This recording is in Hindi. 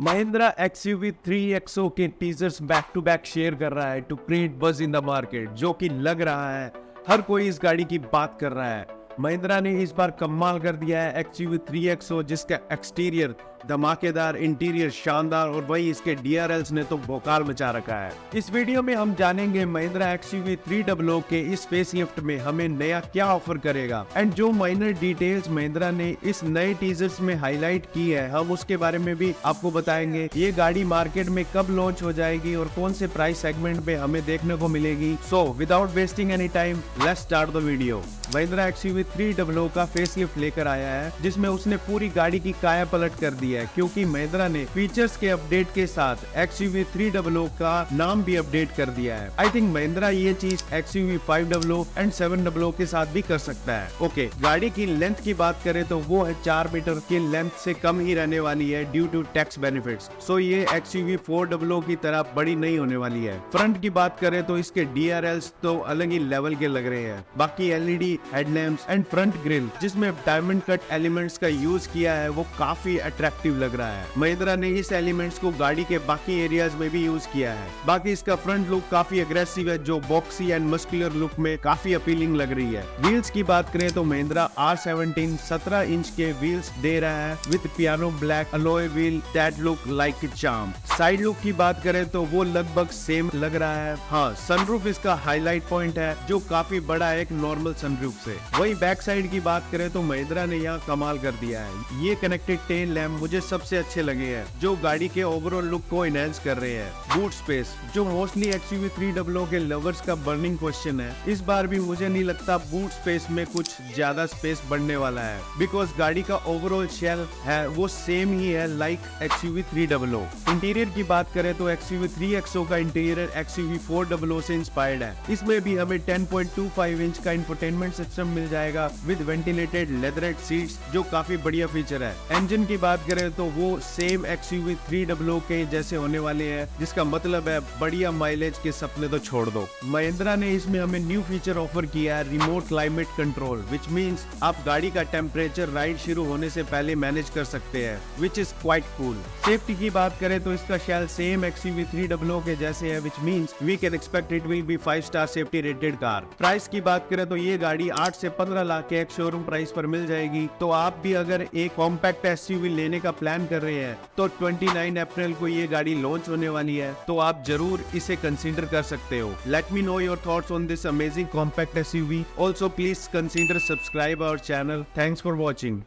Mahindra X U V three XO के teasers back to back share कर रहा है टू क्रिएट बज इन द मार्केट जो कि लग रहा है। हर कोई इस गाड़ी की बात कर रहा है। महिंद्रा ने इस बार कमाल कर दिया है X U V three XO जिसका एक्सटीरियर धमाकेदार इंटीरियर शानदार और वही इसके DRLs ने तो बोकाल मचा रखा है। इस वीडियो में हम जानेंगे महिंद्रा XUV 300 के इस फेस फेसलिफ्ट में हमें नया क्या ऑफ़र करेगा। एंड जो माइनर डिटेल्स महिंद्रा ने इस नए टीजर्स में हाईलाइट की है, हम उसके बारे में भी आपको बताएँगे। ये गाड़ी मार्केट में कब लॉन्च हो जाएगी और कौन से प्राइस सेगमेंट में हमें देखने को मिलेगी। So without wasting any time let start the video Mahindra XUV 300 का फेसलिफ्ट लेकर आया है, जिसमें उसने पूरी गाड़ी की काया पलट कर दी है, क्योंकि महिंद्रा ने फीचर्स के अपडेट के साथ XUV 300 का नाम भी अपडेट कर दिया है। आई थिंक महिंद्रा ये चीज़ XUV 500 एंड 700 के साथ भी कर सकता है। ओके गाड़ी की लेंथ की बात करें तो वो है चार मीटर की लेंथ से कम ही रहने वाली है due to tax benefit so ये XUV 400 की तरह बड़ी नहीं होने वाली है। फ्रंट की बात करें तो इसके डी तो अलग ही लेवल के लग रहे हैं। बाकी LED headlamp and front grille जिसमें डायमंड कट एलिमेंट्स का यूज़ किया है, वो काफ़ी अट्रैक्टिव लग रहा है। महिंद्रा ने इस एलिमेंट्स को गाड़ी के बाकी एरियाज़ में भी यूज़ किया है। बाकी इसका फ्रंट लुक काफ़ी अग्रेसिव है, जो बॉक्सी एंड मस्कुलर लुक में काफ़ी अपीलिंग लग रही है। व्हील्स की बात करें तो महिंद्रा आर सेवनटीन सत्रह इंच के व्हील्स दे रहा है with piano black alloy wheel that look like charm side look की बात करें तो वो लगभग सेम लग रहा है। हाँ सनरूफ इसका हाईलाइट पॉइंट है, जो काफ़ी बड़ा है एक नॉर्मल सनरूफ से। वही बैक साइड की बात करें तो महिंद्रा ने यहाँ कमाल कर दिया है। ये कनेक्टेड टेल लैम्प मुझे सबसे अच्छे लगे हैं, जो गाड़ी के ओवरऑल लुक को एनहेंस कर रहे हैं। बूट स्पेस जो mostly XUV three double O के लवर्स का बर्निंग क्वेश्चन है, इस बार भी मुझे नहीं लगता बूट स्पेस में कुछ ज़्यादा स्पेस बढ़ने वाला है बिकॉज़ गाड़ी का ओवरऑल शेल है, वो सेम ही है like XUV three double O interior की बात करें तो XUV 3XO का इंटीरियर एक्सयूवी फोर डब्लो से इंस्पायर्ड है। इसमें भी हमें 10.25 इंच का इंफोटेनमेंट सिस्टम मिल जाएगा विद वेंटिलेटेड लेदरेट सीट्स जो काफ़ी बढ़िया फीचर है। इंजन की बात करें तो वो सेम एक्स यू थ्री 300 के जैसे होने वाले हैं, जिसका मतलब है बढ़िया माइलेज के सपने तो छोड़ दो। महिंद्रा ने इसमें हमें न्यू फीचर ऑफ़र किया है remote climate control which means आप गाड़ी का टेम्परेचर राइड शुरू होने से पहले मैनेज कर सकते हैं which is quite cool safety की बात करें तो इसका शेल सेम थ्री 300 के जैसे है which means we can expect it will be five star safety rated car price की बात करें तो ये गाड़ी आठ से 15 लाख के एक शोरूम प्राइस पर मिल जाएगी तो आप भी अगर एक कॉम्पैक्ट एसयूवी लेने का प्लान कर रहे हैं तो 29 अप्रैल को ये गाड़ी लॉन्च होने वाली है तो आप ज़रूर इसे कंसिडर कर सकते हो। Let me know your thoughts on this amazing compact SUV also please consider subscribe our channel thanks for watching